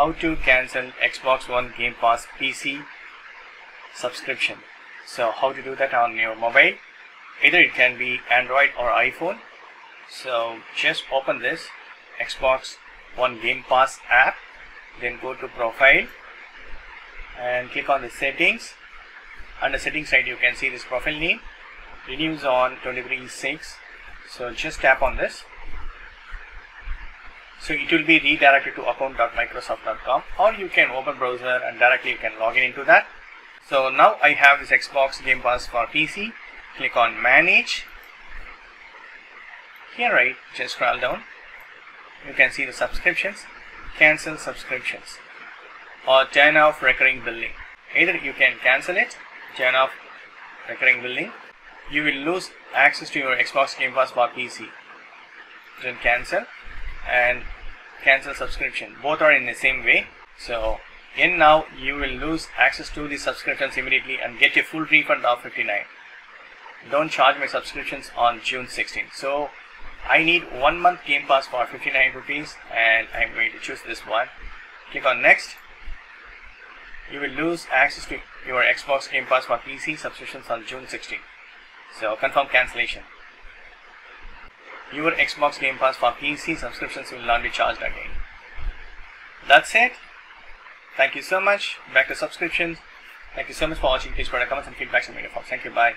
how to cancel Xbox One Game Pass PC subscription. So how to do that on your mobile? Either it can be Android or iPhone. So just open this Xbox One Game Pass app, then go to profile and click on the settings. Under settings side you can see this profile name renews on 23.6 so just tap on this so it will be redirected to account.microsoft.com or you can open browser and directly you can log in into that. So now I have this Xbox Game Pass for PC click on manage. Here right just scroll down. You can see the subscriptions. Cancel subscriptions. Or turn off recurring billing. Either you can cancel it turn off recurring billing. You will lose access to your Xbox Game Pass for PC then cancel and cancel subscription. Both are in the same way. So in now you will lose access to the subscriptions immediately and get a full refund of 59 don't charge my subscriptions on June 16 so I need one month Game Pass for 59 rupees and I'm going to choose this one. Click on next. You will lose access to your Xbox Game Pass for PC subscriptions on June 16 so confirm cancellation your Xbox Game Pass for PC subscriptions will not be charged again. That's it. Thank you so much. Back to subscriptions. Thank you so much for watching. Please a comments and feedbacks in the video Thank you. Bye.